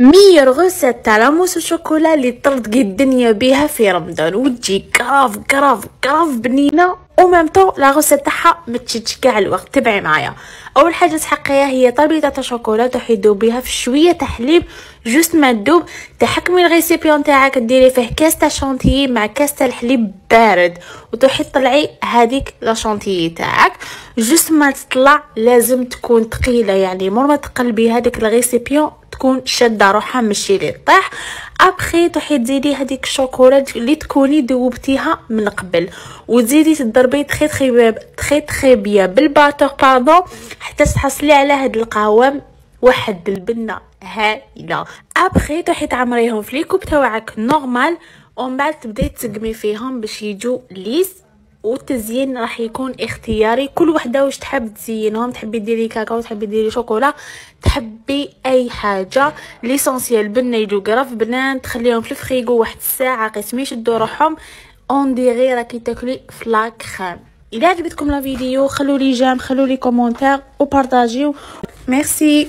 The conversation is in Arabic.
meilleure recette تاع la mousse au chocolat اللي طردقي الدنيا بها في رمضان. وتجي grave grave grave بنينة. و même temps la recette تاعها ما تشدش كاع الوقت. تبعي معايا. أول حاجة تحقيها هي طربيله تاع شوكولا تروحي تذوبيها في شوية تاع حليب juste ما تذوب تحكمي ال récipient تاعك ديري فيه كاس تاع شونتيي مع كاس تاع الحليب بارد. وتروحي تطلعي هذيك la chantilly تاعك. juste ما تطلع لازم تكون ثقيله يعني مور ما تقلبي هذيك ال récipient تكون شادة روحها ماشي لي طيح ابخي تروحي تزيدي هذيك الشوكولا اللي تكوني ذوبتيها من قبل. وتزيدي تضربي très très très très bien بال batteur pardon حتى تحصلي على هاد القوام واحد البنة هايله ابخي تروحي تعمريهم في les coupes تاعك normal ومن بعد تبداي تسقمي فيهم باش يجوا lisses والتزيين راح يكون اختياري. كل وحدة واش تحب تزينهم؟ تحبي ديري كاكاو تحبي ديري شوكولا تحبي أي حاجة. l'essentiel بنا يجو grave بنان تخليهم في الفريغو واحد الساعة قسم يشدوا روحهم. on dirait راكي تاكلي ف la crème. اذا عجبتكم la vidéo خلوا لي j'aime خلوا لي commentaire وبارطاجيو. ميرسي.